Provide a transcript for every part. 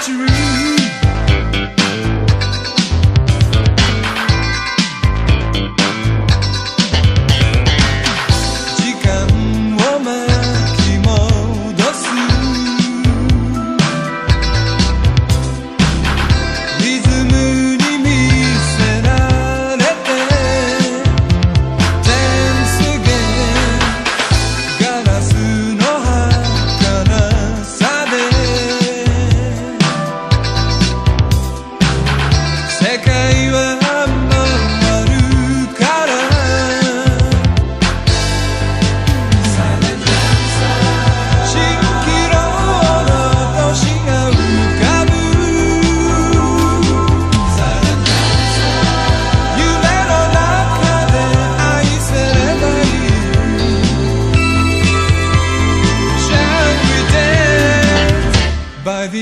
century.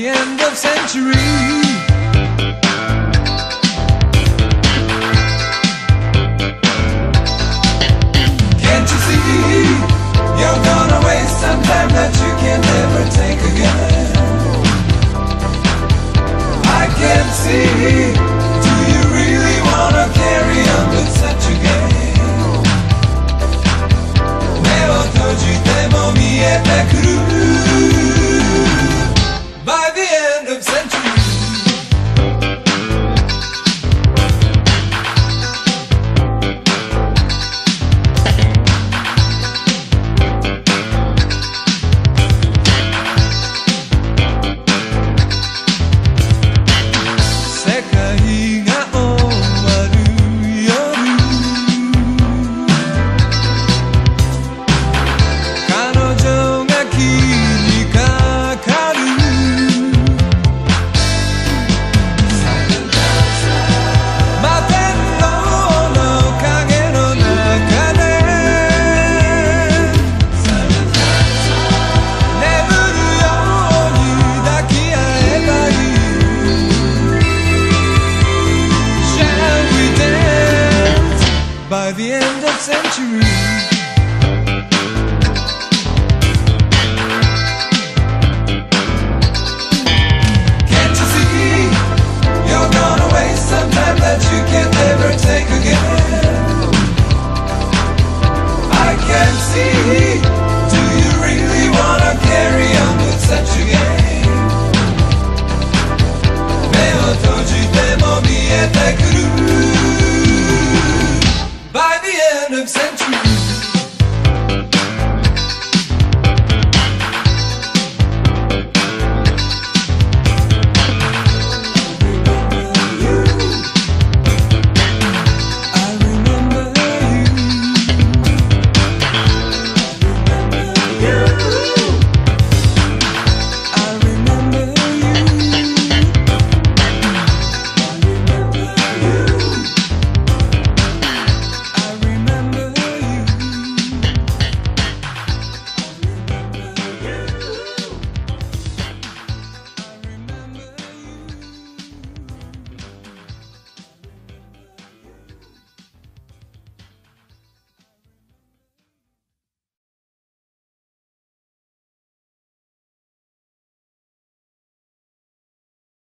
end of century. Can't you see you're gonna waste some time? Century. of centuries.